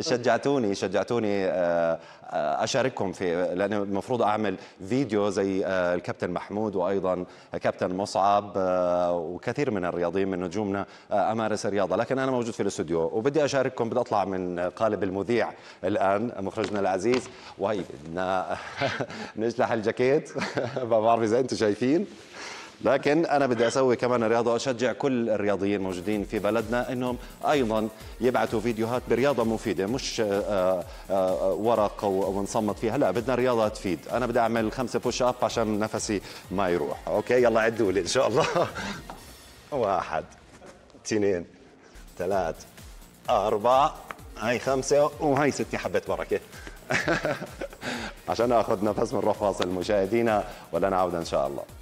شجعتوني شجعتوني آه، آه، أشارككم في لأن المفروض أعمل فيديو زي آه، الكابتن محمود وأيضا كابتن مصعب وكثير من الرياضيين من نجومنا أمارس الرياضة. لكن أنا موجود في الاستوديو وبدي أشارككم بدي أطلع من قالب المذيع الآن مخرجنا العزيز. وهي بدنا نجلح الجاكيت. ما بعرف إذا أنتم شايفين. لكن أنا بدي أسوي كمان رياضة وأشجع كل الرياضيين الموجودين في بلدنا إنهم أيضا يبعثوا فيديوهات برياضة مفيدة مش آه، آه، ورق ونصمت فيها لا بدنا رياضه تفيد. أنا بدي أعمل خمسة push up عشان نفسي ما يروح. okay يلا عدوا لي إن شاء الله. واحد اثنين ثلاث أربعة هاي خمسة وهي ستة حبة بركة. عشان آخذ نفس من فاصل مشاهدينا ولنا عودة إن شاء الله.